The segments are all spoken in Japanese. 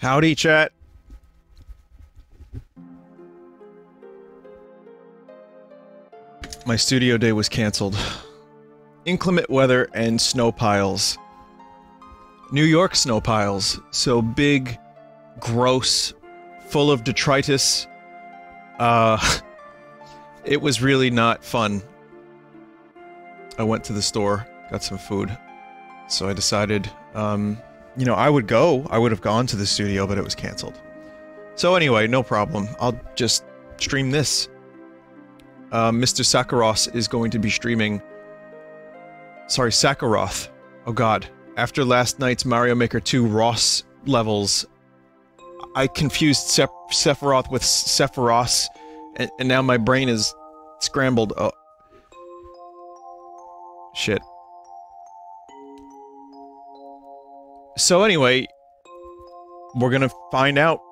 Howdy, chat. My studio day was cancelled. Inclement weather and snow piles. New York snow piles. So big, gross, full of detritus. Uh, it was really not fun. I went to the store, got some food. So I decided, um, you know, I would go. I would have gone to the studio, but it was cancelled. So anyway, no problem. I'll just stream this. Uh, Mr. Sakaros is going to be streaming. Sorry, Sakaroth. Oh god. After last night's Mario Maker 2 Ross levels, I confused Sep Sephiroth with Sephiroth, and, and now my brain is scrambled. Oh. Shit. So anyway, we're gonna find out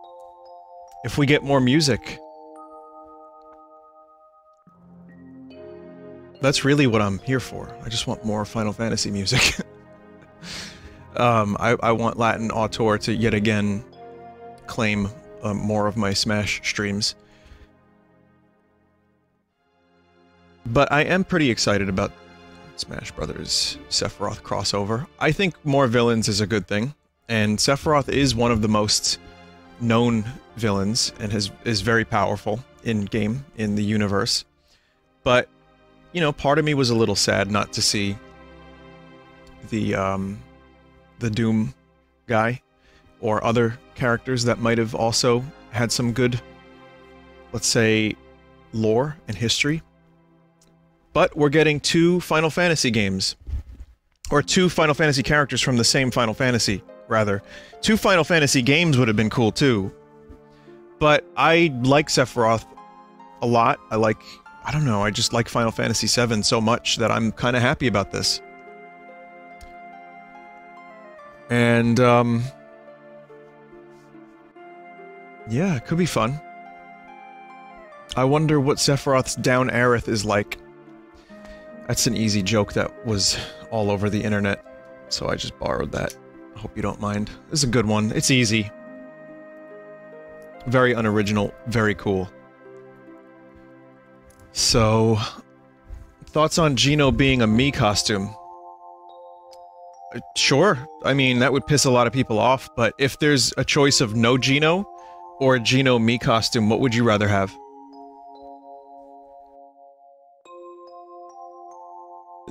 if we get more music. That's really what I'm here for. I just want more Final Fantasy music. um, I, I want Latin Auteur to yet again claim uh, more of my Smash streams. But I am pretty excited about Smash Brothers Sephiroth crossover. I think more villains is a good thing, and Sephiroth is one of the most known villains and has is very powerful in game in the universe. But you know, part of me was a little sad not to see the um the Doom guy or other characters that might have also had some good let's say lore and history but we're getting two Final Fantasy games. Or two Final Fantasy characters from the same Final Fantasy, rather. Two Final Fantasy games would have been cool too. But I like Sephiroth a lot. I like... I don't know, I just like Final Fantasy VII so much that I'm kind of happy about this. And, um... Yeah, it could be fun. I wonder what Sephiroth's Down Aerith is like. That's an easy joke that was all over the internet, so I just borrowed that. I Hope you don't mind. This is a good one. It's easy. Very unoriginal, very cool. So, thoughts on Gino being a me costume? Uh, sure. I mean, that would piss a lot of people off, but if there's a choice of no Gino or a Gino me costume, what would you rather have?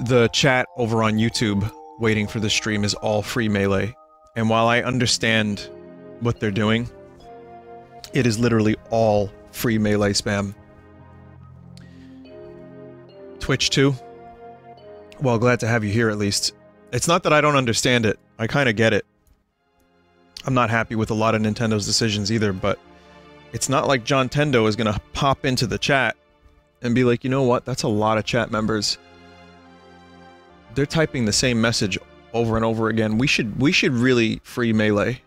The chat over on YouTube waiting for the stream is all free melee. And while I understand what they're doing, it is literally all free melee spam. Twitch too? Well, glad to have you here at least. It's not that I don't understand it. I kind of get it. I'm not happy with a lot of Nintendo's decisions either, but it's not like John Tendo is going to pop into the chat and be like, you know what, that's a lot of chat members they're typing the same message over and over again. We should we should really free melee.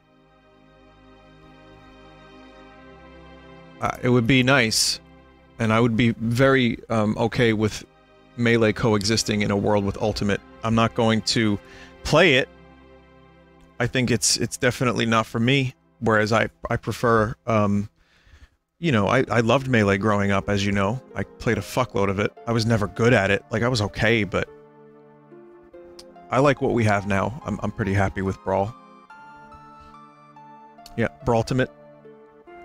Uh, it would be nice, and I would be very um, okay with melee coexisting in a world with ultimate. I'm not going to play it. I think it's it's definitely not for me. Whereas I I prefer um, you know, I, I loved Melee growing up, as you know. I played a fuckload of it. I was never good at it. Like, I was okay, but I like what we have now. I'm, I'm pretty happy with Brawl. Yeah, Brawltimate.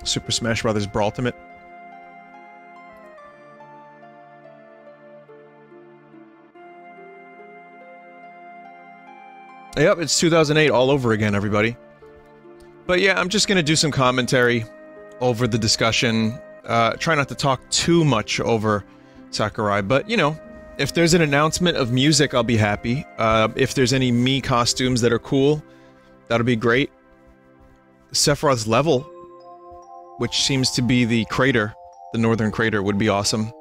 Super Smash Brothers Brawltimate. Yep, it's 2008 all over again, everybody. But yeah, I'm just gonna do some commentary over the discussion. Uh, try not to talk too much over Sakurai, but you know, if there's an announcement of music, I'll be happy. Uh, if there's any Mii costumes that are cool, that'll be great. Sephiroth's level, which seems to be the crater, the northern crater, would be awesome.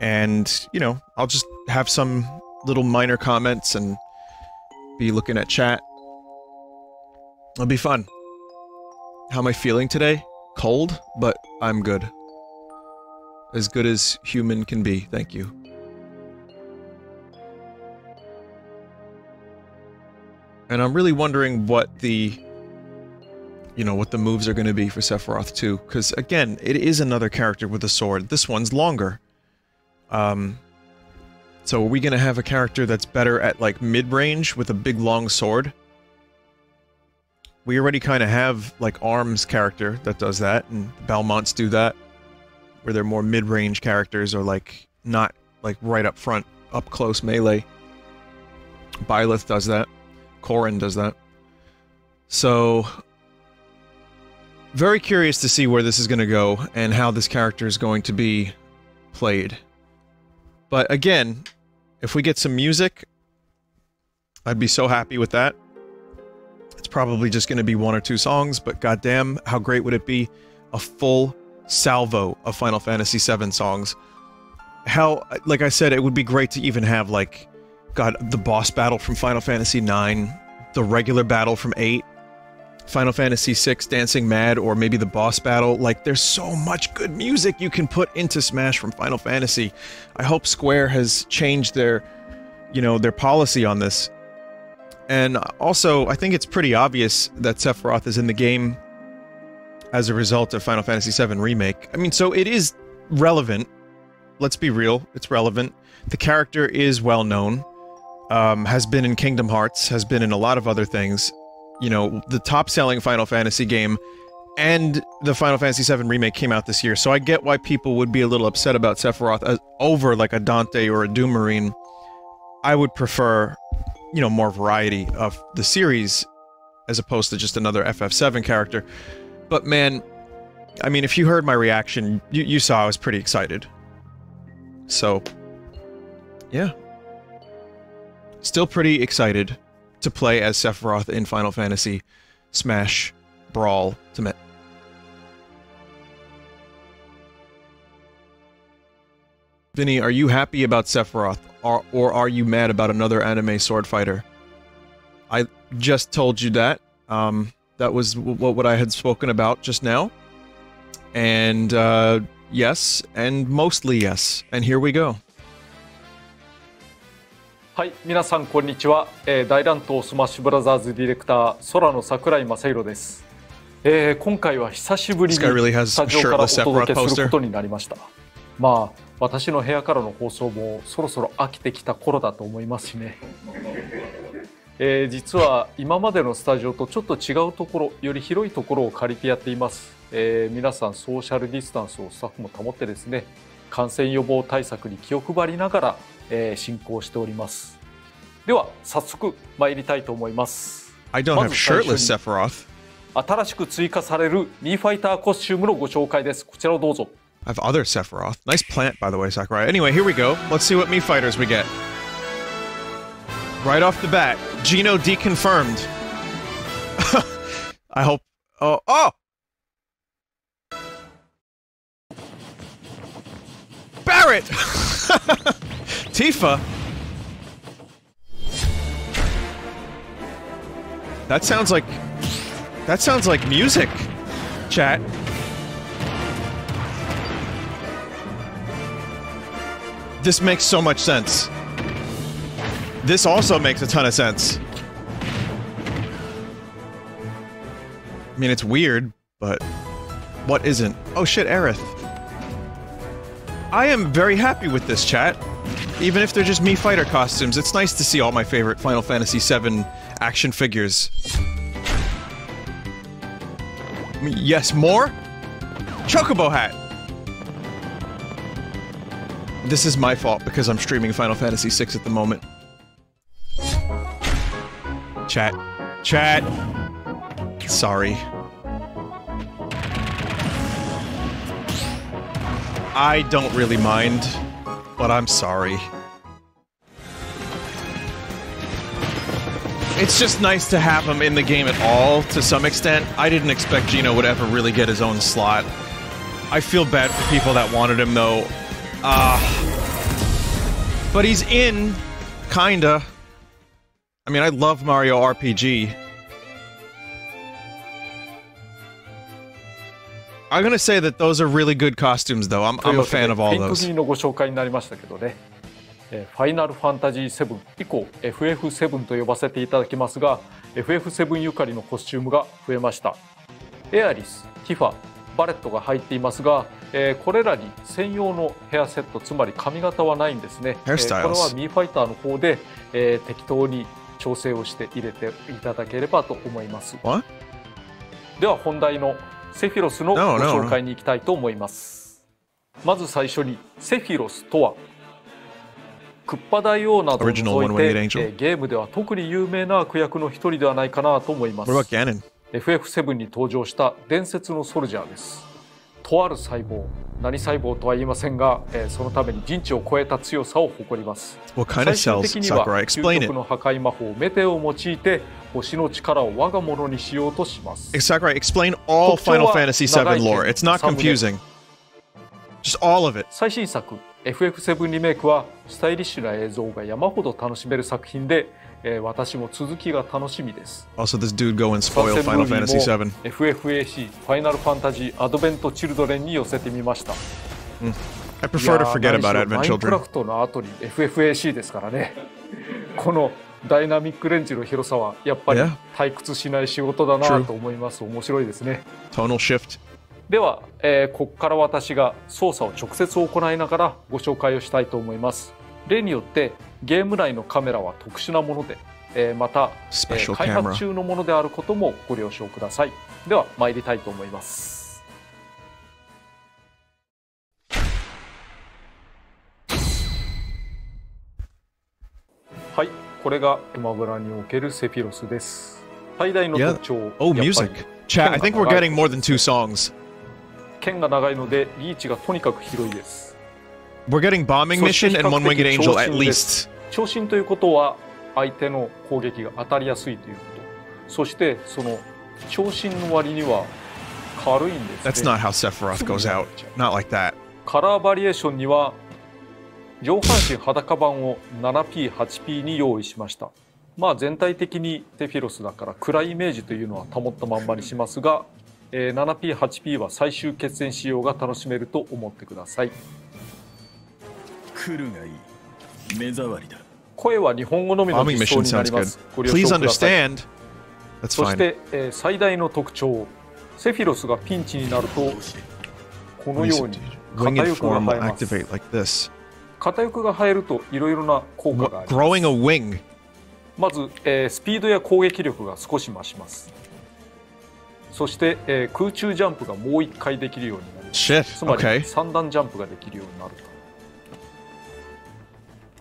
And, you know, I'll just have some little minor comments and be looking at chat. It'll be fun. How am I feeling today? Cold, but I'm good. As good as human can be, thank you. And I'm really wondering what the you know, what the moves are going to be for Sephiroth too. Because again, it is another character with a sword. This one's longer. Um, so are we going to have a character that's better at like mid-range with a big long sword? We already kind of have like Arms character that does that, and Belmonts do that, where they're more mid-range characters or like not like right up front, up close melee. Byleth does that. Corrin does that. So very curious to see where this is going to go and how this character is going to be played. But again, if we get some music, I'd be so happy with that. It's probably just going to be one or two songs, but goddamn, how great would it be? A full salvo of Final Fantasy VII songs. How, like I said, it would be great to even have, like, God, the boss battle from Final Fantasy IX, the regular battle from 8, Final Fantasy VI Dancing Mad or maybe the boss battle. Like, there's so much good music you can put into Smash from Final Fantasy. I hope Square has changed their, you know, their policy on this. And also, I think it's pretty obvious that Sephiroth is in the game as a result of Final Fantasy VII Remake. I mean, so it is relevant. Let's be real, it's relevant. The character is well known, um, has been in Kingdom Hearts, has been in a lot of other things you know, the top selling Final Fantasy game and the Final Fantasy VII Remake came out this year, so I get why people would be a little upset about Sephiroth as, over like a Dante or a Doom Marine. I would prefer, you know, more variety of the series as opposed to just another FF7 character. But man, I mean, if you heard my reaction, you, you saw I was pretty excited. So, yeah. Still pretty excited to play as Sephiroth in Final Fantasy Smash Brawl Ultimate. Vinny, are you happy about Sephiroth, or, or are you mad about another anime sword fighter? I just told you that. Um, that was what, what I had spoken about just now. And, uh, yes, and mostly yes. And here we go. はい皆さんこんにちは、えー、大乱闘スマッシュブラザーズディレクターソラの桜井政博です、えー、今回は久しぶりにスタジオからお届けすることになりました。まあ私の部屋からの放送もそろそろ飽きてきた頃だと思いますしね。えー、実は今までのスタジオとちょっと違うところより広いところを借りてやっています、えー、皆さんソーシャルディスタンスをスタッフも保ってですね感染予防対策に気を配りながらえー、進行しておりますでは早速参りたいと思います I don't have shirtless Sephiroth 新しく追加されるミーファイターコスチュームのご紹介ですこちらをどうぞ I have other Sephiroth. Nice plant, by the way, Sakurai. Anyway, here we go. Let's see what Mii Fighters we get. Right off the bat, Gino deconfirmed. I hope. Oh, oh! Barret! Tifa? That sounds like... That sounds like music, chat. This makes so much sense. This also makes a ton of sense. I mean, it's weird, but... What isn't? Oh shit, Aerith. I am very happy with this chat. Even if they're just Mii Fighter costumes, it's nice to see all my favorite Final Fantasy VII action figures. Yes, more? Chocobo hat! This is my fault because I'm streaming Final Fantasy VI at the moment. Chat. Chat! Sorry. I don't really mind, but I'm sorry. It's just nice to have him in the game at all, to some extent. I didn't expect Gino would ever really get his own slot. I feel bad for people that wanted him, though. Uh, but he's in, kinda. I mean, I love Mario RPG. I'm gonna say that those are really good costumes, though. I'm, I'm a fan of all those. のご紹介になりましたけどね。ファイナルファンタジー7以降 FF7 と呼ばせていただきますが FF7 ゆかりのコスチュームが増えましたエアリス、ティファ、バレットが入っていますが、えー、これらに専用のヘアセットつまり髪型はないんですね、えー、これはミーファイターの方で、えー、適当に調整をして入れていただければと思いますでは本題のセフィロスのご紹介に行きたいと思います.まず最初にセフィロスとはクッパ大王などを除いて、えー、ゲームでは特に有名な悪役の一人ではないかなと思います。FF7 に登場した伝説のソルジャーです。とある細胞何細胞とは言いませんが、えー、そのために人知を超えた強さを誇ります What kind of cells? 最終的には究極の破壊魔法メテを用いて星の力を我が物にしようとします Sakurai, explain all Final Fantasy VII lore. It's not confusing. Just all of it. 最新作 FF7 リメイクはスタイリッシュな映像が山ほど楽しめる作品でえー、私も続きが楽しみです。Also, this dude go and spoil Final Fantasy VII. FFAC、ファイナルファンタジーアドベントチルドレンに寄せてみました。Mm. I prefer to forget about Advent Children. マインクラフトの後に FFAC ですからね。このダイナミックレンジの広さはやっぱり退屈しない仕事だなと思います。面白いですね。Tonal shift. では、えー、ここから私が操作を直接行いながらご紹介をしたいと思います。例によってゲーム内のカメラは特殊なもので、えー、また、えー、開発中のものであることもご了承くださいでは参りたいと思いますはいこれがエマブラにおけるセフィロスです最大の特徴 yeah. Oh, music. Chat, I think we're getting more than two songs. 剣が長いのでリーチがとにかく広いです We're getting bombing mission and one winged angel at least. 長身ということは相手の攻撃が当たりやすいということ。そしてその長身の割には軽いんです、ね。That's not how Sephiroth goes out. Not like that. カラーバリエーションには上半身裸版を 7P、8P に用意しました。まあ全体的にテフィロスだから暗いイメージというのは保ったまんまにしますが、えー、7P、8P は最終決戦仕様が楽しめると思ってください。来るがいい。目障りだ。声は日本語のみの実装になります。ご了承くださいそして、えー、最大の特徴。セフィロスがピンチになるとこのように片翼が生えます。片翼が生えるといろいろな効果があります。まず、えー、スピードや攻撃力が少し増します。そして、えー、空中ジャンプがもう1回できるようになります。つまり3段ジャンプができるようになると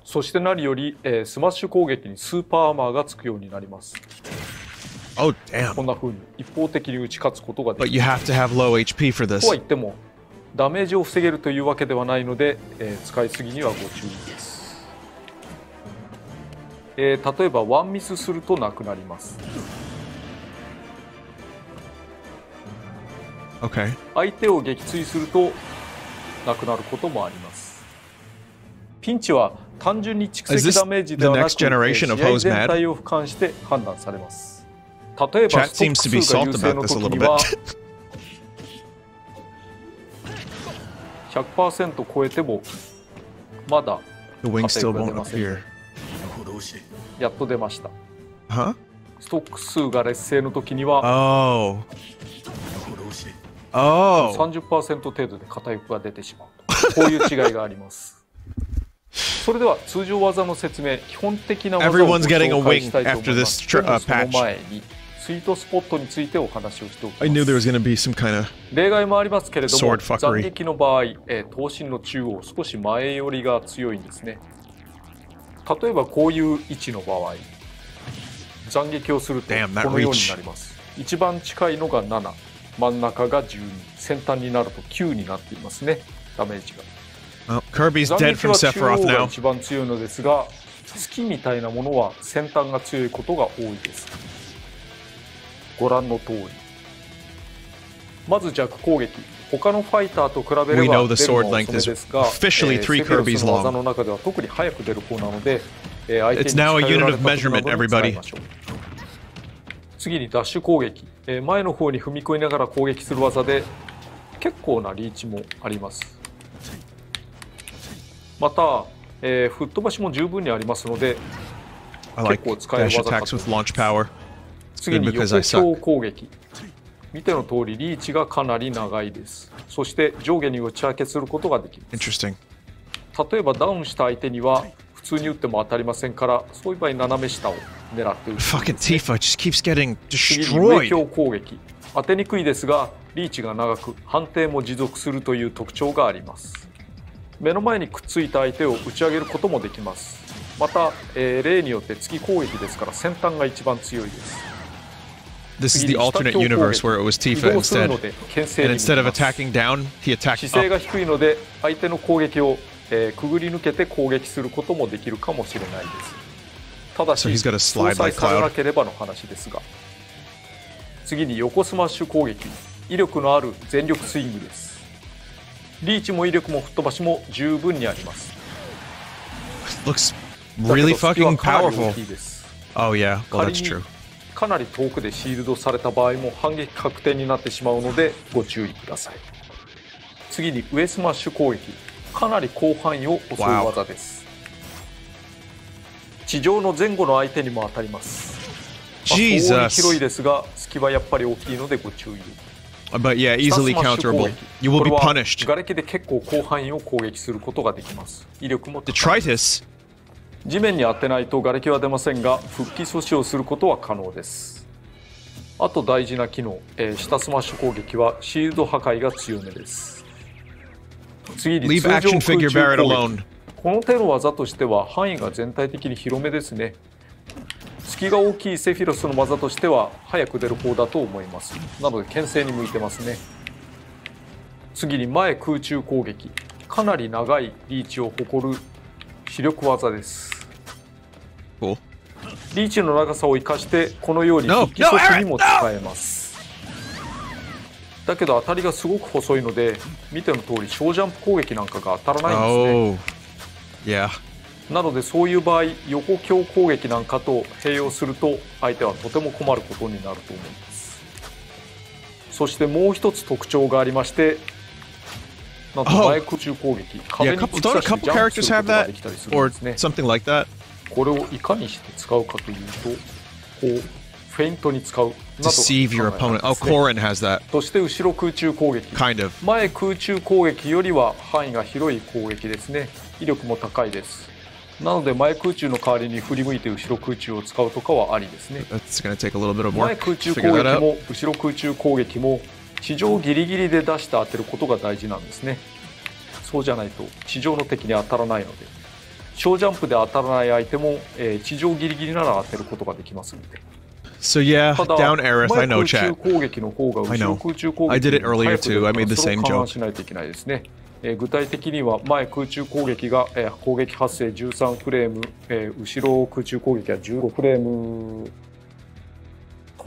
そして何より、えー、スマッシュ攻撃にスーパーアーマーがつくようになります。Oh, damn. こんな風に一方的に打ち勝つことができ But you have to have low HP for this. とは言ってもダメージを防げるというわけではないので、えー、使いすぎにはご注意です、えー、例えばワンミスするとなくなります Okay. 相手を撃墜するとなくなることもありますピンチは単純に蓄積ダメージではなく試合全体を俯瞰して判断されます。例えばストック数が優勢の時には100% 超えてもまだやっと出ました?ストック数が劣勢の時には、oh. Oh. 30%程度で片翼が出てしまうこういう違いがあります それでは通常技の説明、基本的な技をご紹介したいと思います。その前に、スイートスポットについてお話をしておきます。例外もありますけれども、斬撃の場合、えー、頭身の中央、少し前寄りが強いんですね。例えばこういう位置の場合、斬撃をするとこのようになります。一番近いのが7、真ん中が12、先端になると9になっていますね、ダメージが。Well, Kirby's dead from Sephiroth now. 一番強いのですが、月みたいなものは先端が強いことが多いです。ご覧の通り。まず弱攻撃。他のファイターと比べれば出るのは遅めですが、officially three Kirby's long. 技の中では特に早く出る方なので、えー、相手に It's now a unit of measurement, everybody. 次にダッシュ攻撃、えー、前の方に踏み込みながら攻撃する技で結構なリーチもありますまた、えー、吹っ飛ばしも十分にありますので、結構使える技かと。次に横強攻撃。見ての通りリーチがかなり長いです。そして上下に打ち分けすることができます。例えばダウンした相手には普通に打っても当たりませんからそういう場合斜め下を狙って打つ、Fucking Tifa just keeps getting destroyed. 上強攻撃。当てにくいですがリーチが長く判定も持続するという特徴があります目の前にくっついた相手を打ち上げることもできますまた、えー、例によって突き攻撃ですから先端が一番強いです This is the alternate universe where it was Tifa instead. And instead of attacking down, he attacked 姿勢が低いので相手の攻撃を、えー、くぐり抜けて攻撃することもできるかもしれないです。ただし、相殺されなければの話ですが。次に横スマッシュ攻撃。威力のある全力スイングです。リーチも威力も吹っ飛ばしも十分にあります。Looks really fucking powerful. Oh yeah, well that's true. かなり遠くでシールドされた場合も反撃確定になってしまうのでご注意ください。次にウエスマッシュ攻撃。かなり広範囲を襲う技です。地上の前後の相手にも当たります、まあ、広いですが隙はやっぱり大きいのでご注意 But yeah, easily counterable. You will be punished. 瓦礫で結構広範囲を攻撃することができます。威力も Detritus. 地面に当てないと瓦礫は出ませんが復帰阻止をすることは可能です。あと大事な機能、えー、下スマッシュ攻撃はシールド破壊が強めです。次に通常空中攻撃。この手の技としては範囲が全体的に広めですね隙が大きいセフィロスの技としては早く出る方だと思います。なので牽制に向いてますね。次に前空中攻撃。かなり長いリーチを誇る主力技です。リーチの長さを生かしてこのように復帰措置にも使えます。だけど当たりがすごく細いので見ての通り小ジャンプ攻撃なんかが当たらないんですね、なのでそういう場合横強攻撃なんかと併用すると相手はとても困ることになると思いますそしてもう一つ特徴がありましてなんと前空中攻撃、壁に突き刺してジャンプすることができたりするんですね。これをいかにして使うかというと、こう、フェイントに使う。Deceive your opponent. Oh, Korin has that. そして後ろ空中攻撃。Kind of. 前空中攻撃よりは範囲が広い攻撃ですね。威力も高いです。なので前空中の代わりに振り向いて後ろ空中を使うとかはありですね。前空中攻撃も後ろ空中攻撃も地上ギリギリで出して当てることが大事なんですね。そうじゃないと地上の敵に当たらないので。小ジャンプで当たらない相手も、えー、地上ギリギリなら当てることができますので。So yeah, down Aerith, I know chat. I know. I did it earlier too. I made the same joke. えー、具体的には前空中攻撃が、えー、攻撃発生13フレーム、えー、後ろ空中攻撃は15フレーム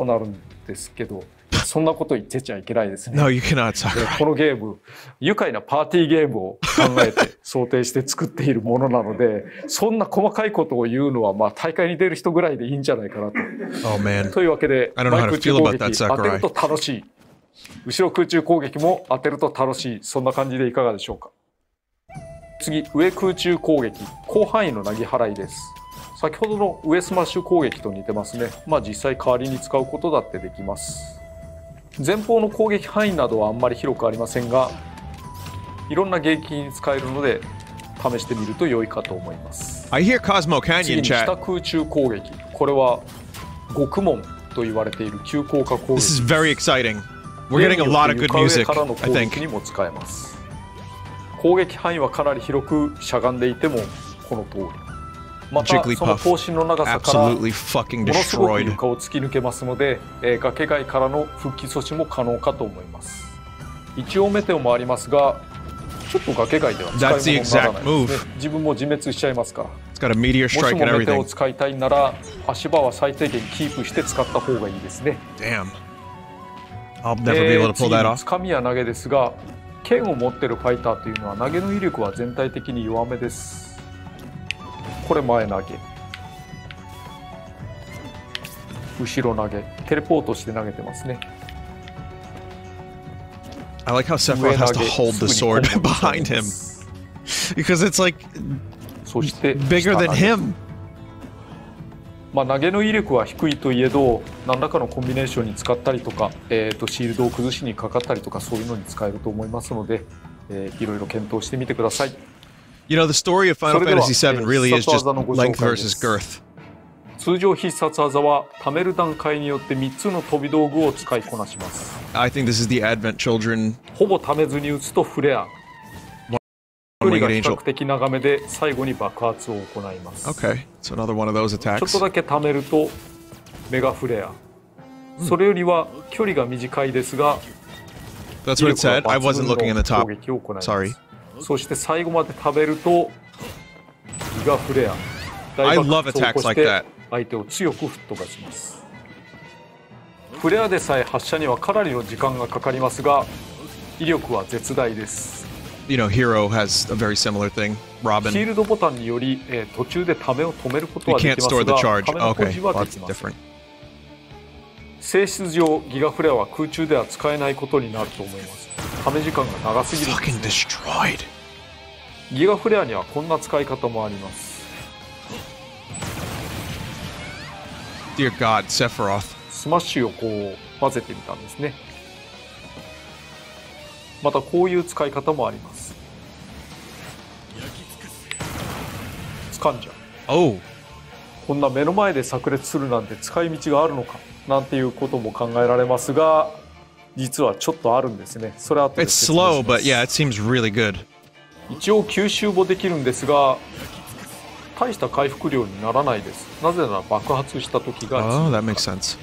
となるんですけど、そんなこと言ってちゃいけないですね。No, you cannot, このゲーム、愉快なパーティーゲームを考えて 想定して作っているものなので、そんな細かいことを言うのは、まあ大会に出る人ぐらいでいいんじゃないかなと。Oh, man. というわけで、前空中攻撃当てると楽しい。後ろ空中攻撃も当てると楽しい。そんな感じでいかがでしょうか。次、上空中攻撃。広範囲の薙ぎ払いです。先ほどの上スマッシュ攻撃と似てますね。まあ実際代わりに使うことだってできます。前方の攻撃範囲などはあんまり広くありませんがいろんな撃に使えるので試してみると良いかと思います次に下空中攻撃これは極門と言われている急降下攻撃 We're getting a lot of good music からの攻撃にも使えます攻撃範囲はかなり広くしゃがんでいてもこの通りまたその方針の長さからものすごく床を突き抜けますので、えー、崖外からの復帰措置も可能かと思います。一応メテオもありますがちょっと崖外では使い物にならないですね。自分も自滅しちゃいますか。らもしもメテオを使いたいなら足場は最低限キープして使った方がいいですね。Damn. I'll never be able to pull that off. つかみや投げですが剣を持ってるファイターというのは投げの威力は全体的に弱めですこれ前投げ後ろ投げテレポートして投げてますね I like how Sephiroth has to hold the sword behind him because it's like bigger than him まあ、投げの威力は低いといえど何らかのコンビネーションに使ったりとか、えー、とシールドを崩しにかかったりとかそういうのに使えると思いますので、えー、いろいろ検討してみてください。You know, the story of Final Fantasy VII really is just length versus girth. 通常必殺技は貯める段階によって3つの飛び道具を使いこなします。I think this is the Advent Children. ほぼ貯めずに打つとフレア。距離が比較的長めで最後に爆発を行います。Okay, so another one of those attacks. ちょっとだけ貯めるとメガフレア。それよりは距離が短いですが、That's what it said. I wasn't looking in the top. Sorry. そして最後まで食べるとギガフレア。I love attacks like that. 相手を強く吹っ飛ばしますフレアでさえ発射にはかなりの時間がかかりますが威力は絶大です You know, Hero has a very similar thing. Robin. シールドボタンにより、えー、途中でためを止めることはできますが、ための保持はできません。性質上、ギガフレアは空中では使えないことになると思います。ため時間が長すぎるす、ね。ギガフレアにはこんな使い方もあります。Dear God, Sephiroth. スマッシュをこう混ぜてみたんですね。またこういう使い方もあります。掴んじゃう。Oh. こんな目の前で炸裂するなんて使い道があるのか？なんていうことも考えられますが、実はちょっとあるんですね。それは後で It's slow, but yeah, it seems really good. 一応吸収もできるんですが、大した回復量にならないです。なぜなら爆発した時が。Oh, that makes sense.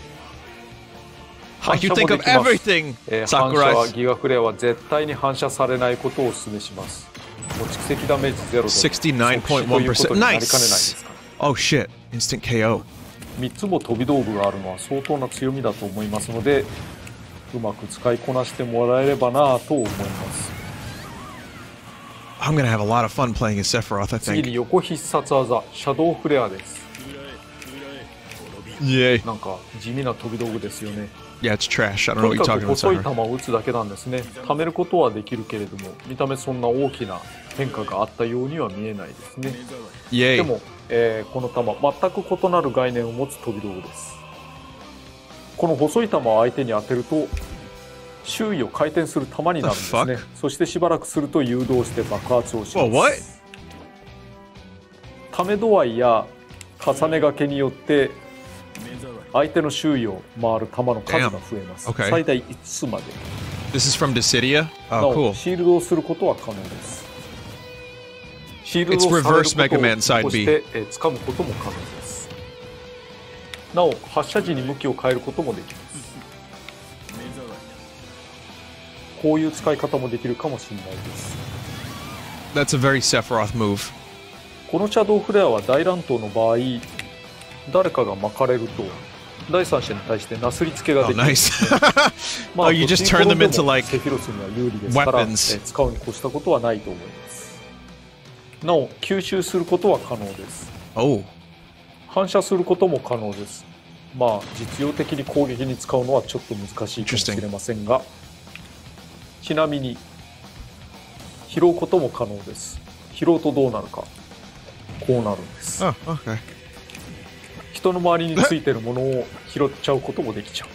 You think of everything! えー、反射はギガフレアは絶対に反射されないことをお勧めします。もう蓄積ダメージゼロで 69.1%. Nice! Oh shit, instant KO. 3つも飛び道具があるのは相当な強みだと思いますので、うまく使いこなしてもらえればなと思います。I'm gonna have a lot of fun playing as Sephiroth, I think. 次に横必殺技、シャドウフレアです。イェイ。なんか地味な飛び道具ですよね。Yeah, it's trash. I don't know what you're talking about. 細い球を打つだけなんですね。貯めることはできるけれども、見た目そんな大きな変化があったようには見えないですね。イェイ。でも、えー、この球、全く異なる概念を持つ飛び道具です。この細い球を相手に当てると、周囲を回転する球になるんですねそしてしばらくすると誘導して爆発をしますため度合いや重ねがけによって相手の周囲を回る球の数が増えます、最大5つまで This is from Dissidia? Oh, cool. シールドをすることは可能ですシールドをされることをして、え掴むことも可能ですなお発射時に向きを変えることもできますこういう使い方もできるかもしれないです。That's a very Sephiroth move. このシャドウフレアは大乱闘の場合、誰かが巻かれると、第三者に対してなすりつけができる、ね。Oh, nice. まあ、oh, you just turn them into like セフィロスには有利ですから、使うに越したことはないと思います。なお、吸収することは可能です。Oh. 反射することも可能です。まあ、実用的に攻撃に使うのはちょっと難しいかもしれませんが。ちなみに拾うことも可能です拾うとどうなるかこうなるんです、oh, okay. 人の周りについてるものを拾っちゃうこともできちゃう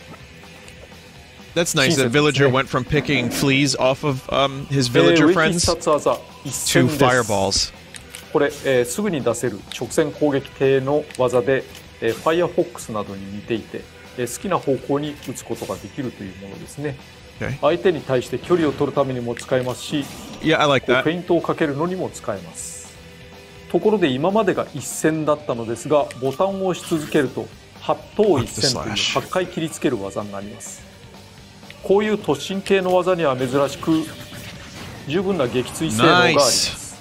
That's nice that villager went from picking fleas off of um, his villager friends to fireballs. これ、えー、すぐに出せる直線攻撃艇の技で、えー、ファイアフォックスなどに似ていて、えー、好きな方向に打つことができるというものですね。相手に対して距離を取るためにも使えますし、yeah, I like that. フェイントをかけるのにも使えますところで今までが一戦だったのですがボタンを押し続けると八頭一戦という8回切りつける技になります。こういう突進系の技には珍しく十分な撃墜性能があります。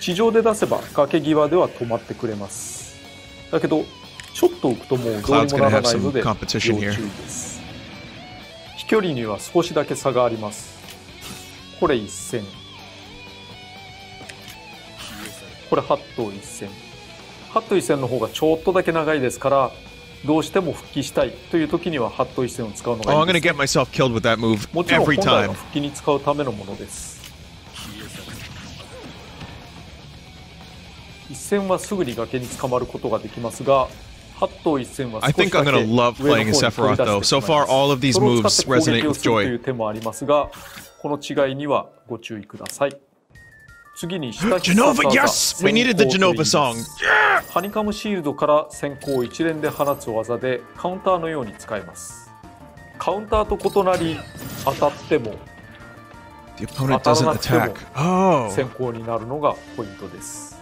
地上で出せば崖際では止まってくれます。だけどちょっと浮くともうどうにもならないので要注意です。飛距離には少しだけ差があります。これ1戦これ8頭1戦8頭1戦の方がちょっとだけ長いですからどうしても復帰したいという時には8頭1戦を使うのがいいです、ね、もちろん本来は復帰に使うためのものです一戦はすぐに崖に捕まることができますが I think I'm gonna love playing as Sephiroth though. So far, all of these moves resonate with joy. 次に下 Yes! We needed the Genova song. ハニカムシールドから先行一連で放つ技でカウンターのように使えます。カウンターと異なり当たっても The opponent doesn't attack. Oh. 先行になるのがポイントです。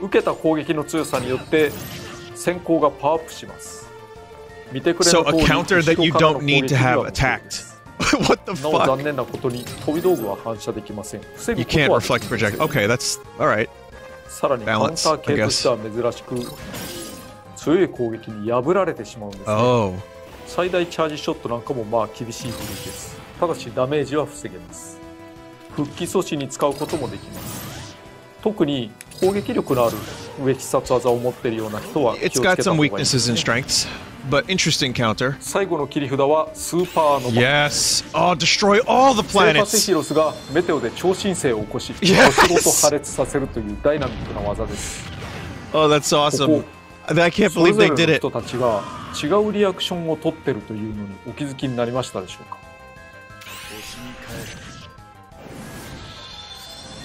受けた攻撃の強さによって先行がパワーアップします。見てくれ So a counter that you don't need to have attacked. what the fuck? 残念なことに飛び道具は反射できません。防ぐことは You can't reflect project. Okay, that's alright. さらにカウンター系としては珍しく強い攻撃に破られてしまうんですね。Oh. 最大チャージショットなんかもまあ厳しい攻撃です。ただしダメージは防げます。復帰阻止に使うこともできます。特に攻撃力のある上必殺技を持っているような人は気をつけた方がいいです、ね。But interesting counter. 最後の切り札はスーパーノバ。Yes. Oh, destroy all the planets. セフィロスがメテオで超新星を起こし、yes. 星ごと破裂させるというダイナミックな技です。Oh, that's awesome. I can't believe they did it. 人たちが違うリアクションを取ってるというのにお気づきになりましたでしょうか？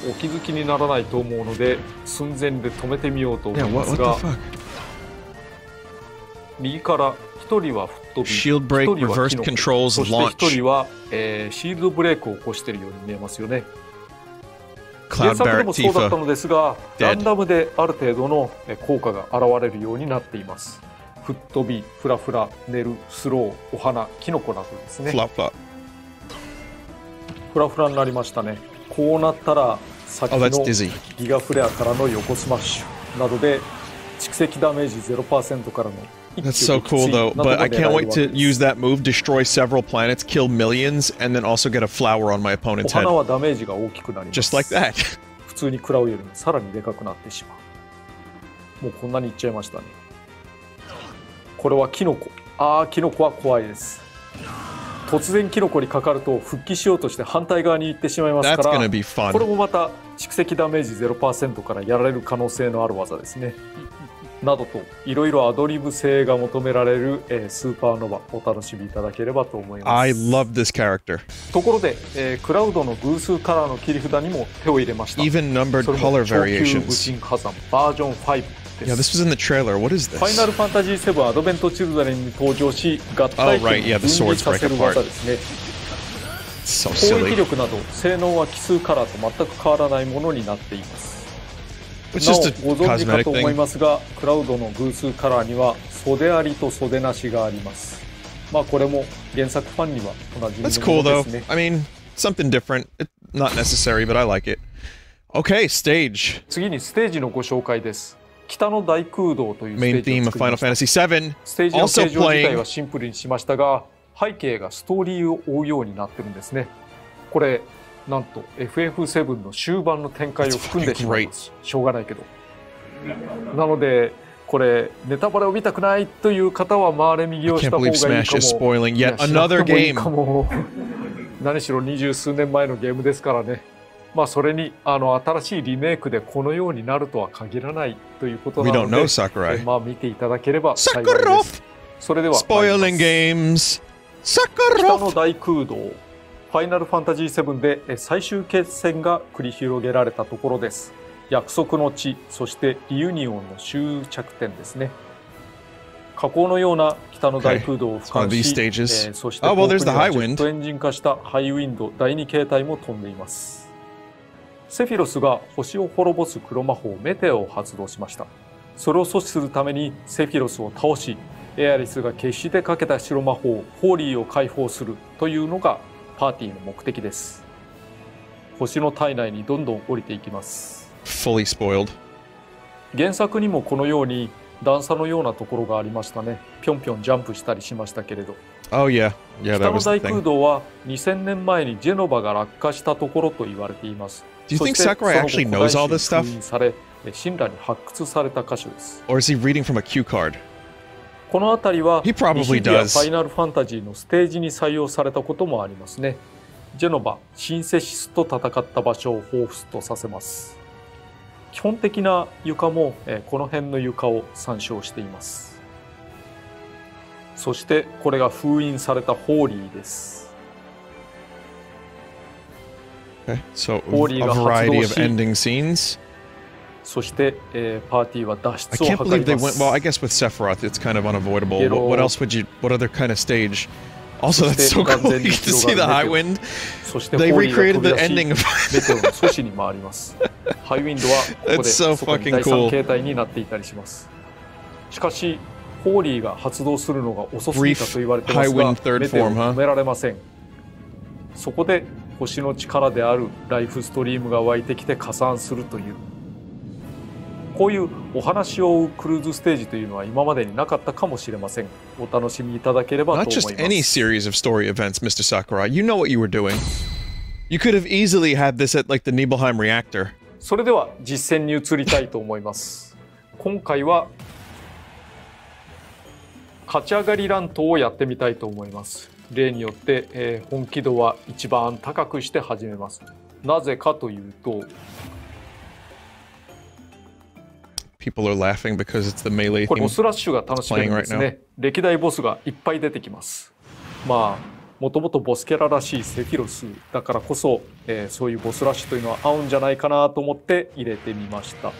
お気づきにならないと思うので寸前で止めてみようと思いますが、yeah, 右から1人は吹っ飛び、Shield break, 1人はキノコ、そして1人は、えー、シールドブレイクを起こしているように見えますよね。原作でもそうだったのですが、ランダムである程度の効果が現れるようになっています。吹っ飛び、フラフラ、寝る、スロー、お花、キノコなどですね。フラフラ。フラフラになりましたね。こうなったら、先のギガフレアからの横スマッシュなどで蓄積ダメージ0%からの That's so cool though, but I can't wait to use that move, destroy several planets, kill millions, and then also get a flower on my opponent's head. Just like that. 普通に食らうよりもさらにでかくなってしまう。もうこんなにいっちゃいましたね。これはキノコ。ああ、キノコは怖いです。突然キノコにかかると復帰しようとして反対側に行ってしまいますから、これもまた蓄積ダメージ0%からやられる可能性のある技ですね。などといろいろアドリブ性が求められる、えー、スーパーノバお楽しみいただければと思います。I love this character. ところで、えー、クラウドの偶数カラーの切り札にも手を入れました。Even numbered color variations. バージョン5。Yeah, this was in the trailer. What is this? ファイナルファンタジー7アドベントチルドレンに登場し、合体機を分離させる技ですね。So、攻撃力など性能は奇数カラーと全く変わらないものになっています。なおご存知かと思いますがクラウドの偶数カラーには袖ありと袖なしがあります。まあこれも原作ファンには同じですね。Cool though. I mean something different. It's not necessary but I like it. Okay stage. 次にステージのご紹介です。北の大空洞というステージを作りました。Fantasy 7ステージの形状自体はシンプルにしましたが背景がストーリーを追うようになってるんですね。これなんと FF7 の終盤の展開を含んでしまいます。しょうがないけど。なのでこれネタバレを見たくないという方は回れ右をした方がいいかも。何しろ二十数年前のゲームですからね。まあそれにあの新しいリメイクでこのようになるとは限らないということなのでまあ見ていただければ幸いです。それでは北の大空洞ファイナルファンタジー7で最終決戦が繰り広げられたところです。約束の地、そしてリユニオンの終着点ですね。火口のような北の大空洞を俯瞰し、えー、そして遠くにはジェットエンジン化したハイウィンド第2形態も飛んでいます。セフィロスが星を滅ぼす黒魔法メテオを発動しました。それを阻止するためにセフィロスを倒し、エアリスが決してかけた白魔法ホーリーを解放するというのがパーティーの目的です。星の体内にどんどん降りていきます。Fully spoiled. 原作にもこのように段差のようなところがありましたね。ぴょんぴょんジャンプしたりしましたけれど。Oh yeah. Yeah, 北の大空洞は2000年前にジェノバが落下したところと言われています。Do you think Sakurai actually knows all this stuff? され神羅に発掘された箇所です。Or is he reading from a cue card? この辺りはファイナルファンタジーのステージに採用されたこともありますね。ジェノバ、シンセシスと戦った場所を彷彿とさせます。基本的な床も、えー、この辺の床を参照していますそしてこれが封印されたホーリーです Okay, so a variety of ending scenes. そして、えー、パーティーは脱出を I can't believe they went. Well, I guess with Sephiroth, it's kind of unavoidable. What, what else would you? What other kind of stage? Also, that's so cool. You get to see the high wind. They recreated the ending of. メテオの阻止に回ります。ハイウィンドはここでそこに第三形態になっていたりします。しかし、ホーリーが発動するのが遅すぎたと言われてますが、メテオ止められません。そこで星の力であるライフストリームが湧いてきて加算するというこういうお話を追うクルーズステージというのは今までになかったかもしれません。お楽しみいただければと思います。Not just any series of story events, Mr. Sakurai. You know what you were doing. You could have easily had this at like the Nibelheim reactor. それでは実践に移りたいと思います。今回は勝ち上がりラントをやってみたいと思います。例によって、えー、本気度は一番高くして始めます。なぜかというと people are laughing because it's the melee これボスラッシュが楽しめるんですね。歴代ボスがいっぱい出てきます。まあ、もともとボスキャラらしいセフィロスだからこそ、えー、そういうボスラッシュというのは合うんじゃないかなと思って入れてみました。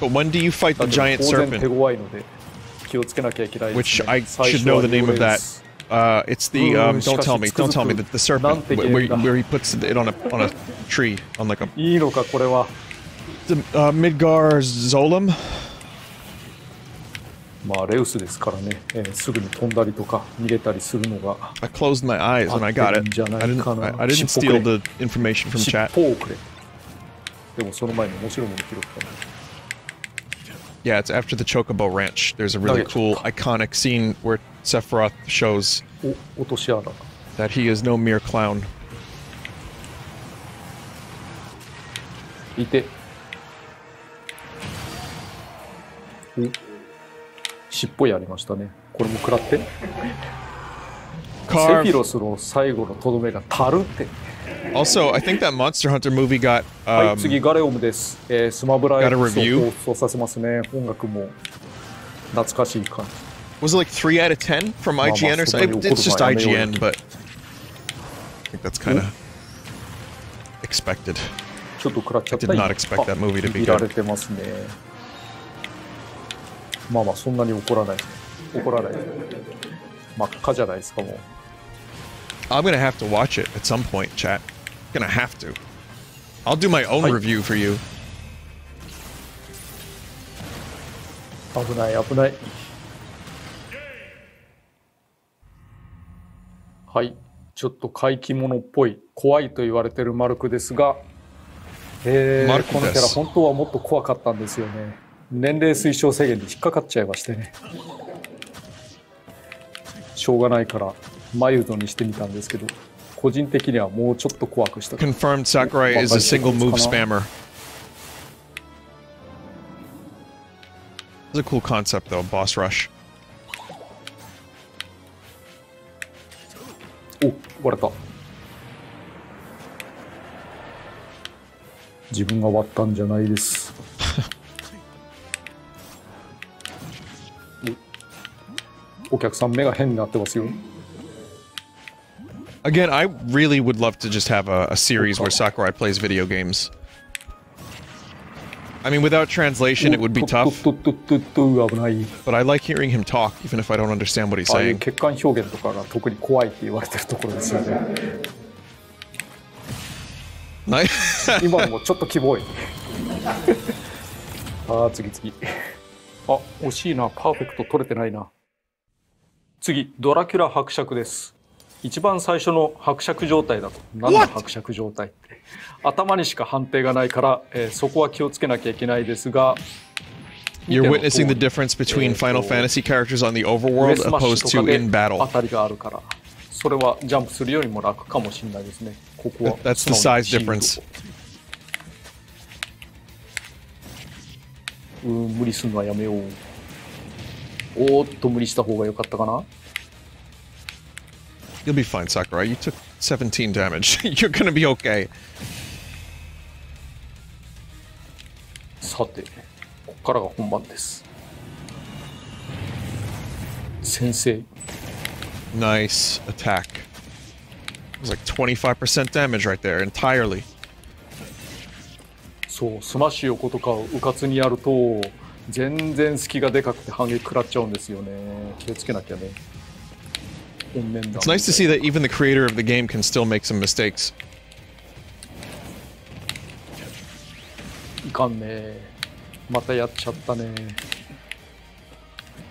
But when do you fight the giant serpent? 手強いので気をつけなきゃいけないです、ね。Which I should know the name of that. Uh, it's the um, don't tell me, don't tell me that the serpent where, where he puts it on a on a tree on like a. いいのかこれは。The, uh, Midgar Zolom. まあレウスですからね、えー、すぐに飛んだりとか逃げたりするのが I closed my eyes when I got it. I didn't, I, I didn't steal the information from chat. でもその前に面白いもの記録かな。Yeah, it's after the Chocobo Ranch. There's a really cool, iconic scene where Sephiroth shows that he is no mere clown. いて。 尻尾やりましたね。これも食らって。セフィロスの最後のとどめがたるって。Also, I think that Monster Hunter movie got. Um, はい、次ガレオムです。えー、スマブラを放送させますね。音楽も懐かしい感じ。Was it like 3 out of 10 from IGN or something? It's just IGN, but I think that's kind of expected. ちょっと食らっちゃった。I did not expect that movie to be good. まあまあそんなに怒らない。怒らない。真っ赤じゃないですかもう。I'm gonna have to watch it at some point chat. Gonna have to. I'll do my own、はい、review for you. 危ない危ない。はい。ちょっと怪奇物っぽい怖いと言われてるマルクですがえー、このキャラ本当はもっと怖かったんですよね年齢推奨制限で引っかかっちゃいましてね。しょうがないからマイルドにしてみたんですけど個人的にはもうちょっと怖くした。Confirmed Sakurai is a single move spammer. It's a cool concept though, boss rush. お割れた自分が割ったんじゃないですお客さん目が変になってますよ。Again, I really would love to just have a, a series where Sakurai plays video games. I mean, without translation, it would be tough. But I like hearing him talk, even if I don't understand what he's saying. 血管表現とかが特に怖いって言われてるところですよね。今のもちょっとキモい。ああ、次次。あ、惜しいな。パーフェクト取れてないな。次ドラキュラ伯爵です。一番最初の伯爵状態だと。何の伯爵状態って。頭にしか判定がないから、えー、そこは気をつけなきゃいけないですが You're witnessing the difference between Final Fantasy characters on the overworld opposed to in battle. 当たりがあるからそれはジャンプするよりも楽かもしれないですね。ここは That's the size difference. うん無理するのはやめよう。おーっと無理した方が良かったかな？You'll be fine, Sakurai. You took 17 damage. You're gonna be okay. さてここからが本番です先生 Nice attack. It was like 25% damage right there entirely. そうスマッシュ横とかをうかつにやると全然隙がでかくて反撃食らっちゃうんですよね気をつけなきゃね It's nice to see that even the creator of the game can still make some mistakes. いかんねまたやっちゃったね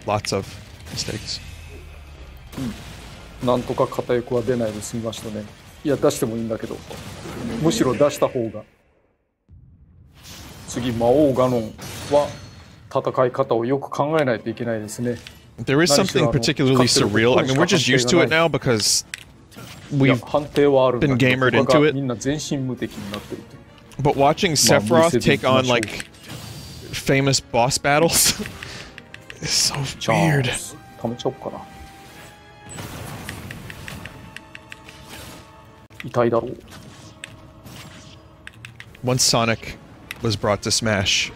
Lots of mistakes. なんとか片翼は出ないで済みましたねいや出してもいいんだけどむしろ出した方が次魔王ガノンは戦い方をよく考えないといけないですね There is something particularly surreal. I mean, we're just used to it now because we've been gamered into it. But watching Sephiroth take on like famous boss battles is so weird. Once Sonic was brought to Smash,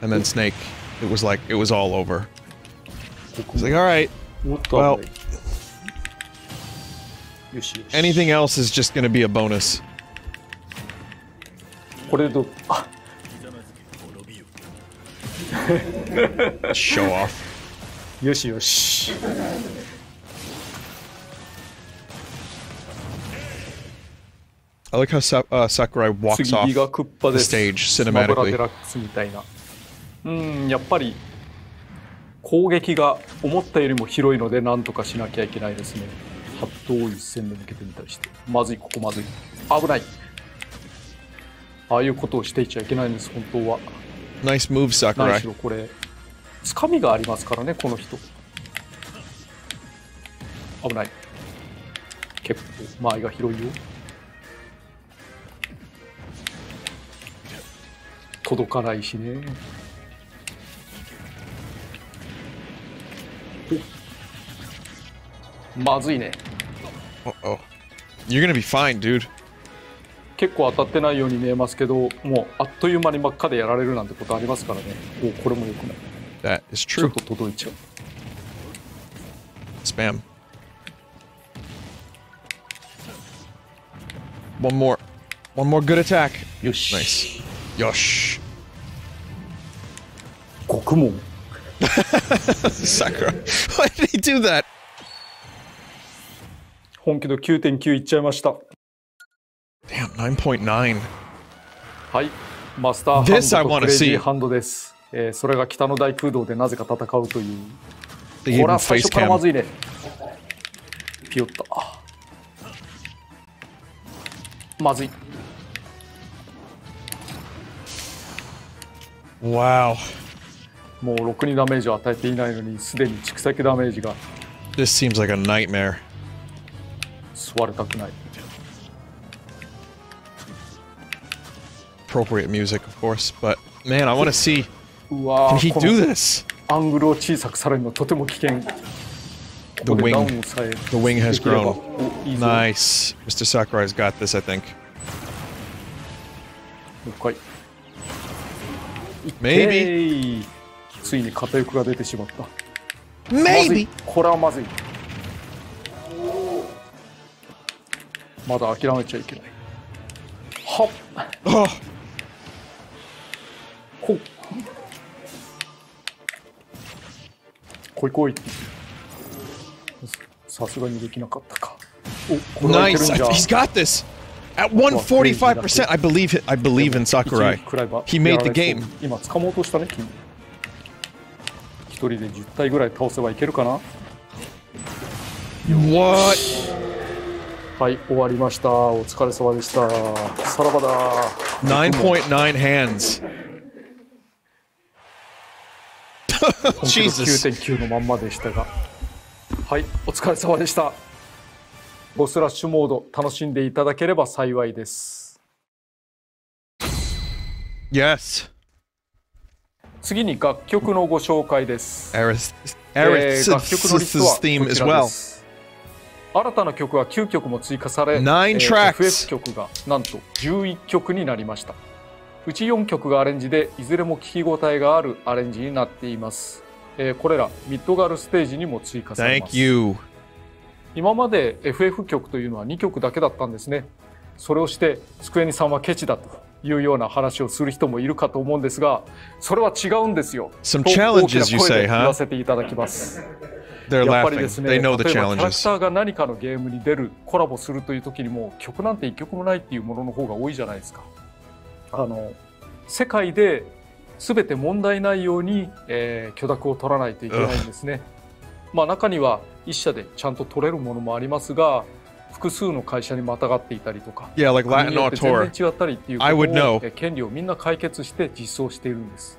and then Snake, it was like, it was all over. It's like, alright, well, anything else is just gonna be a bonus. これど、あ Show off. よしよし。I like how Sa uh, Sakurai walks off the stage cinematically. うん、やっぱり 攻撃が思ったよりも広いので何とかしなきゃいけないですね。八頭一戦で抜けてみたりして。まずい、ここまずい。危ない。ああいうことをしていちゃいけないんです、本当は。Nice move, Sakurai. 何しろこれ、つかみがありますからね、この人。危ない。結構、間合いが広いよ。届かないしね。まずいね。Uh oh. You're gonna be fine, dude. 結構当たってないように見えますけど、もうあっという間に真っ赤でやられるなんてことありますからね。おこれもよくない。That is true. ちょっと届いちゃう。Spam. One more. One more good attack. よし。Nice. Yosh. 極門 Sakura. Why did he do that? 本気の9.9いっちゃいました。Damn, 9.9. はい。マスターハンドとクレイジーハンドです。えー、それが北の大空洞でなぜか戦うという。これは最初からまずいね。ピヨッと。まずい。Wow. もうろくにダメージを与えていないのに、すでに蓄積ダメージが。This seems like a nightmare. 座れたくない。Appropriate music, of course, but man, I want to see. Can he do this? アングルを小さくされるのとても危険。The wing, the wing has grown. Nice. Mr. Sakurai's got this, I think. Maybe. Maybe. これはまずい。まだ諦めちゃいけない。はっ。Oh. ほっ。こいこい。さすがにできなかったか。お、nice. He's got this. At 145%, I believe it. I believe in Sakurai. He made the game. 今掴もうとしたね、君。一人で10体ぐらい倒せばいけるかな What? はい、終わりました。お疲れ様でした。さらばだ。9.9 hands. Jesus. 9.9のまんまでしたが。はい、お疲れ様でした。ボスラッシュモード楽しんでいただければ幸いです。Yes. 次に楽曲のご紹介です。Aris, Aris, 楽曲のリストはこちらです。新たな曲は9曲も追加され、9 tracks、FF 曲がなんと11曲になりました。うち4曲がアレンジでいずれも聞き応えがあるアレンジになっています、えー、これらミッドガルステージにも追加されます。今まで FF 曲というのは2曲だけだったんですね。それをして机にさんはケチだというような話をする人もいるかと思うんですがそれは違うんですよ。Some challenges you say, 言わせていただきます、やっぱりですね、例えばキャラクターが何かのゲームに出る、コラボするという時にも曲なんて一曲もないっていうものの方が多いじゃないですか。あの世界で全て問題ないように、えー、許諾を取らないといけないんですね。まあ中には一社でちゃんと取れるものもありますが、複数の会社にまたがっていたりとか、yeah, like Latin 全然違ったりっていうことを権利をみんな解決して実装しているんです。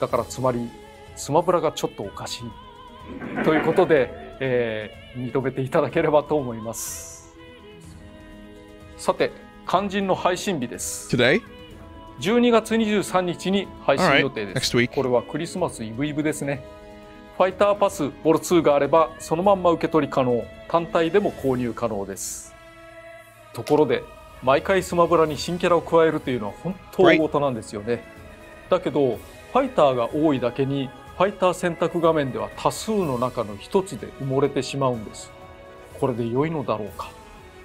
だからつまりスマブラがちょっとおかしいということで、えー、認めていただければと思います。さて、肝心の配信日です。Today? 12月23日に配信予定です。これはクリスマスイブイブですね。ファイターパスボル2があればそのまんま受け取り可能。単体でも購入可能です。ところで、毎回スマブラに新キャラを加えるというのは本当大事なんですよね。だけど、ファイターが多いだけに、ファイター選択画面では多数の中の一つで埋もれてしまうんです。これで良いのだろうか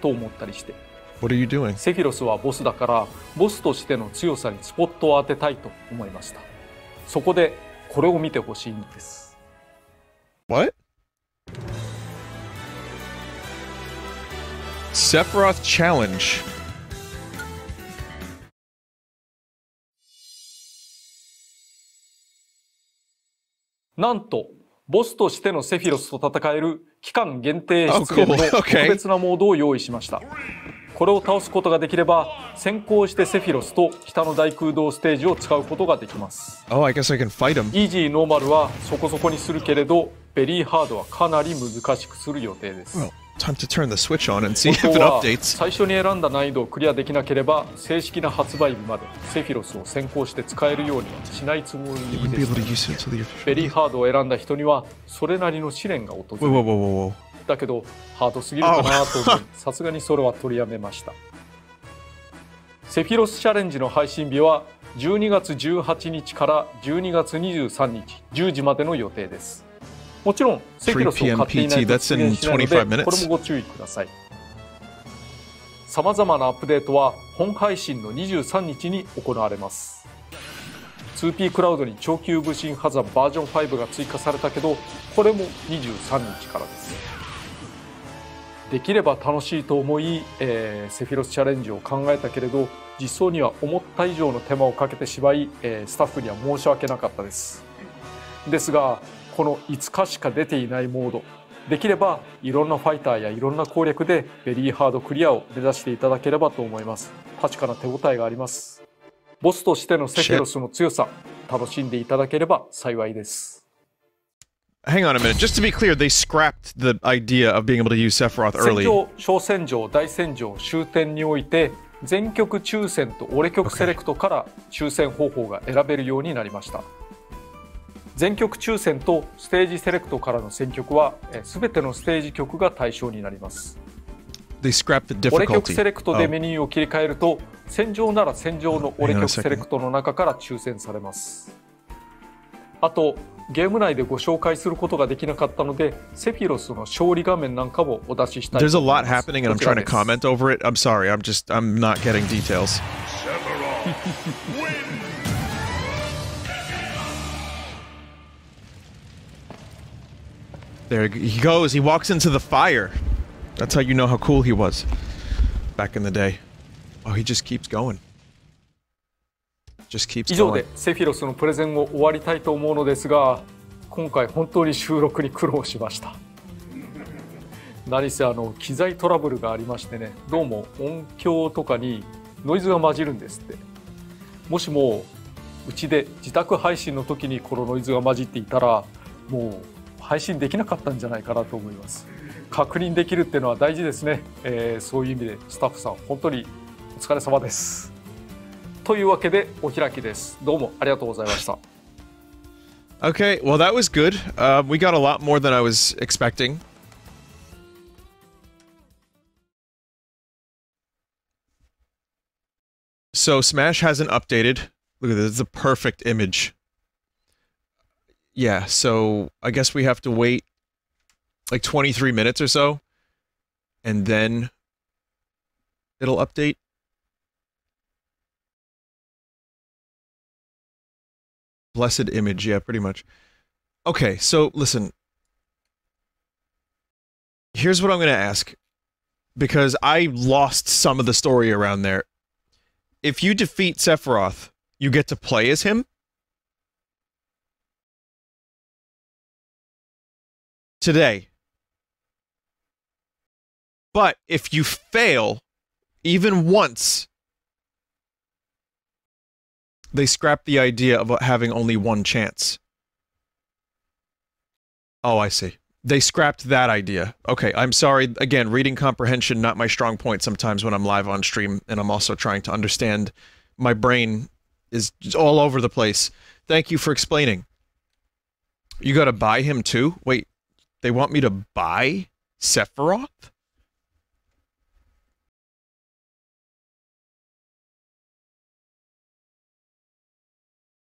と思ったりして。What are you doing? セフィロスはボスだからボスとしての強さにスポットを当てたいと思いましたそこでこれを見てほしいんです What? Sephiroth Challenge なんとボスとしてのセフィロスと戦える期間限定出現の特別なモードを用意しました。これを倒すことができれば先行してセフィロスと北の大空洞ステージを使うことができます Oh, I guess I can fight him. イージーノーマルはそこそこにするけれどベリーハードはかなり難しくする予定です Well, time to turn the switch on and see if it updates. 最初に選んだ難易度をクリアできなければ正式な発売日までセフィロスを先行して使えるようにはしないつもりです、ベリーハードを選んだ人にはそれなりの試練が訪れる。Whoa, whoa, whoa, whoa. だけどハードすぎるかなと思いさすがにそれは取りやめましたセフィロスチャレンジの配信日は12月18日から12月23日10時までの予定ですもちろんセフィロスを買っていないと実現しないのでこれもご注意ください。さまざまなアップデートは本配信の23日に行われます。2P クラウドに長級部品ハザバージョン5が追加されたけどこれも23日からです。できれば楽しいと思い、えー、セフィロスチャレンジを考えたけれど実装には思った以上の手間をかけてしまい、えー、スタッフには申し訳なかったです。ですがこの5日しか出ていないモードできればいろんなファイターやいろんな攻略でベリーハードクリアを目指していただければと思います確かな手応えがありますボスとしてのセフィロスの強さ楽しんでいただければ幸いです Hang on a minute. Just to be clear, they scrapped the idea of being able to use Sephiroth early. 小戦場、大戦場、終点において全局抽選と折れ局セレクトから抽選方法が選べるようになりました。全局抽選とステージセレクトからの選曲はすべてのステージ曲が対象になります。れ局セレクトでメニューを切り替えると、戦場なら戦場の折れ局セレクトの中から抽選されます。あとゲーム内でご紹介することができなかったので、セフィロスの勝利画面なんかもお出ししたい There's a lot happening and I'm trying to comment over it. I'm sorry, I'm just, I'm not getting details. there he goes, he walks into the fire. That's how you know how cool he was back in the day. Oh, he just keeps going. 以上でセフィロスのプレゼンを終わりたいと思うのですが今回本当に収録に苦労しました 何せあの機材トラブルがありましてねどうも音響とかにノイズが混じるんですってもしもうちで自宅配信の時にこのノイズが混じっていたらもう配信できなかったんじゃないかなと思います確認できるっていうのは大事ですね、えー、そういう意味でスタッフさん本当にお疲れ様ですというわけでお開きです。どうもありがとうございました。Okay, well, that was good. Uh, we got a lot more than I was expecting. So, Smash hasn't updated Look at this. It's a perfect image. Yeah, so I guess we have to wait like 23 minutes or so. And then it'll update. Blessed image, yeah, pretty much. Okay, so listen. Here's what I'm going to ask because I lost some of the story around there. If you defeat Sephiroth, you get to play as him? Today. But if you fail, even once, they scrap the idea of having only one chance. Oh, I see. They scrapped that idea. Okay, I'm sorry. Again, reading comprehension, not my strong point sometimes when I'm live on stream, and I'm also trying to understand. My brain is all over the place. Thank you for explaining. You gotta buy him too? Wait, they want me to buy Sephiroth?